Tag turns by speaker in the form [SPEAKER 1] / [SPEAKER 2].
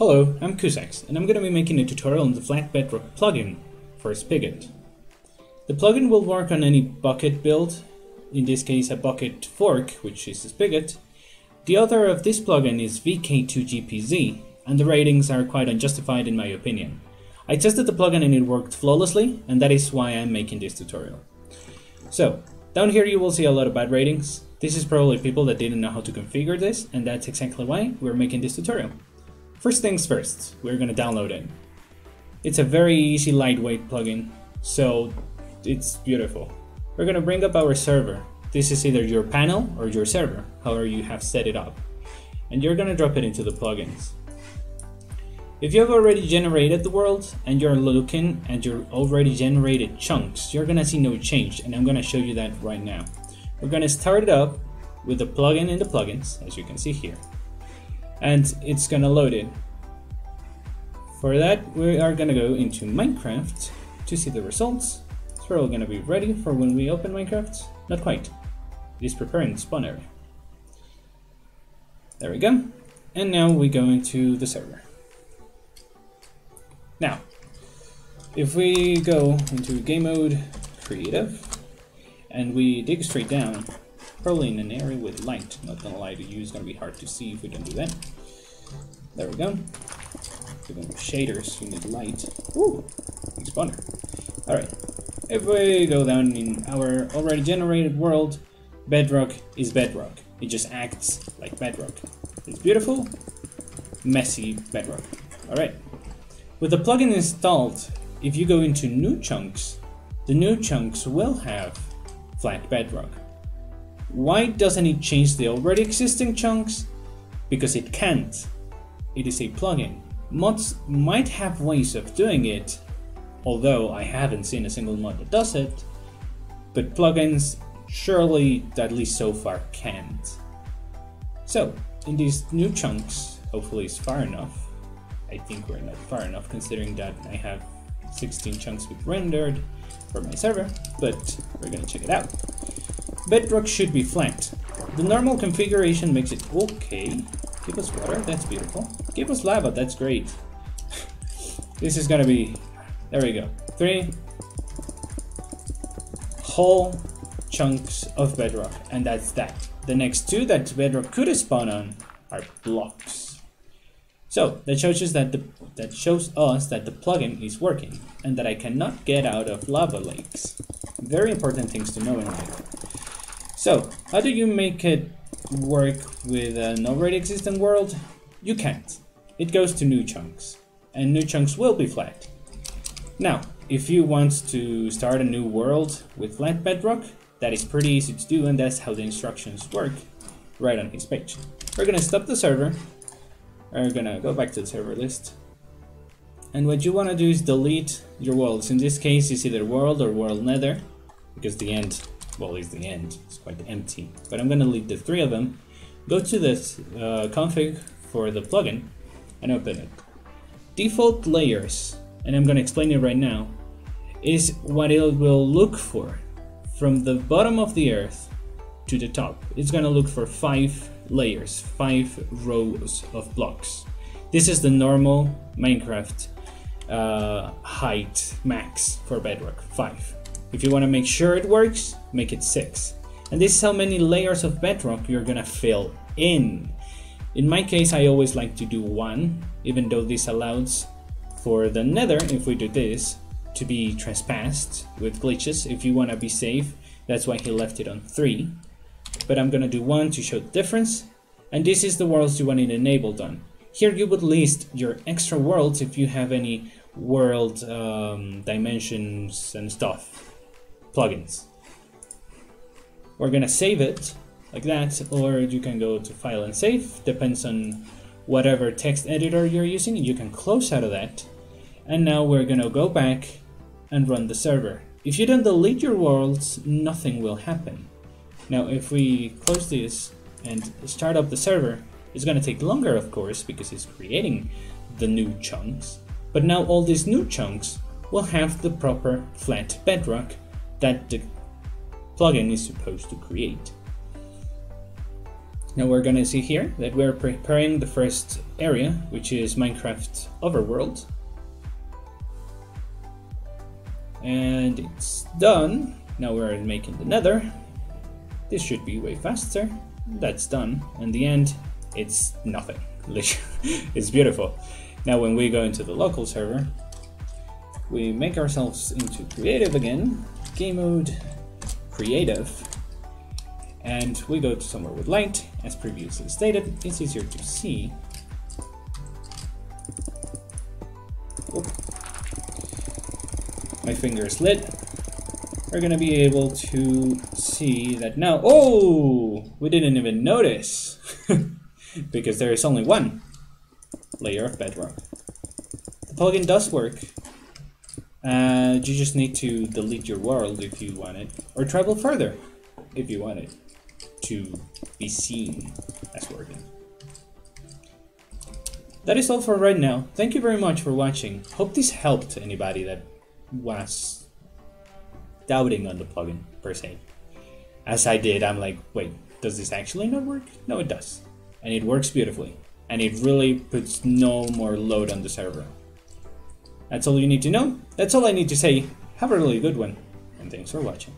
[SPEAKER 1] Hello, I'm Cousax, and I'm going to be making a tutorial on the FlatBedrock plugin for Spigot. The plugin will work on any Bukkit build, in this case a Bukkit fork, which is a spigot. The author of this plugin is VK2GPZ, and the ratings are quite unjustified in my opinion. I tested the plugin and it worked flawlessly, and that is why I'm making this tutorial. So, down here you will see a lot of bad ratings. This is probably people that didn't know how to configure this, and that's exactly why we're making this tutorial. First things first, we're gonna download it. It's a very easy lightweight plugin, so it's beautiful. We're gonna bring up our server. This is either your panel or your server, however you have set it up. And you're gonna drop it into the plugins. If you have already generated the world and you're looking at your already generated chunks, you're gonna see no change and I'm gonna show you that right now. We're gonna start it up with the plugin in the plugins, as you can see here and it's gonna load it. For that, we are gonna go into Minecraft to see the results. So we're all gonna be ready for when we open Minecraft. Not quite. It is preparing the spawn area. There we go. And now we go into the server. Now, if we go into game mode, creative, and we dig straight down, Probably in an area with light. Not gonna lie to you, it's gonna be hard to see if we don't do that. There we go. Even shaders, you need light. Ooh, spawner. Alright, if we go down in our already generated world, bedrock is bedrock. It just acts like bedrock. It's beautiful, messy bedrock. Alright. With the plugin installed, if you go into new chunks, the new chunks will have flat bedrock. Why doesn't it change the already existing chunks? Because it can't. It is a plugin. Mods might have ways of doing it, although I haven't seen a single mod that does it, but plugins surely, at least so far, can't. So, in these new chunks, hopefully it's far enough. I think we're not far enough considering that I have 16 chunks with rendered for my server, but we're gonna check it out. Bedrock should be flanked. The normal configuration makes it okay. Give us water, that's beautiful. Give us lava, that's great. this is gonna be... There we go. Three whole chunks of bedrock, and that's that. The next two that bedrock could spawn on are blocks. So that shows us that the that shows us that the plugin is working and that I cannot get out of lava lakes. Very important things to know in life. So, how do you make it work with an already existing world? You can't. It goes to new chunks, and new chunks will be flat. Now, if you want to start a new world with flat bedrock, that is pretty easy to do and that's how the instructions work right on his page. We're gonna stop the server, we're gonna go back to the server list, and what you wanna do is delete your worlds. In this case, it's either world or world nether, because the end well, is the end. It's quite empty. But I'm going to leave the three of them. Go to this uh, config for the plugin and open it. Default layers, and I'm going to explain it right now, is what it will look for from the bottom of the earth to the top. It's going to look for five layers, five rows of blocks. This is the normal Minecraft uh, height max for Bedrock, five. If you want to make sure it works, make it 6. And this is how many layers of bedrock you're gonna fill in. In my case, I always like to do 1, even though this allows for the nether, if we do this, to be trespassed with glitches if you want to be safe. That's why he left it on 3. But I'm gonna do 1 to show the difference. And this is the worlds you want it enabled on. Here you would list your extra worlds if you have any world um, dimensions and stuff plugins. We're gonna save it like that, or you can go to file and save, depends on whatever text editor you're using, you can close out of that. And now we're gonna go back and run the server. If you don't delete your worlds, nothing will happen. Now if we close this and start up the server, it's gonna take longer of course because it's creating the new chunks. But now all these new chunks will have the proper flat bedrock that the plugin is supposed to create. Now we're gonna see here that we're preparing the first area, which is Minecraft Overworld. And it's done. Now we're making the nether. This should be way faster. That's done. In the end, it's nothing. it's beautiful. Now when we go into the local server, we make ourselves into creative again, game mode, creative, and we go to somewhere with light, as previously stated, it's easier to see. Oop. My finger is lit. We're gonna be able to see that now. Oh, we didn't even notice because there is only one layer of bedrock. The plugin does work. Uh, you just need to delete your world if you want it, or travel further if you want it to be seen as working. That is all for right now. Thank you very much for watching. Hope this helped anybody that was doubting on the plugin per se. As I did, I'm like, wait, does this actually not work? No, it does. And it works beautifully. And it really puts no more load on the server. That's all you need to know. That's all I need to say. Have a really good one. And thanks for watching.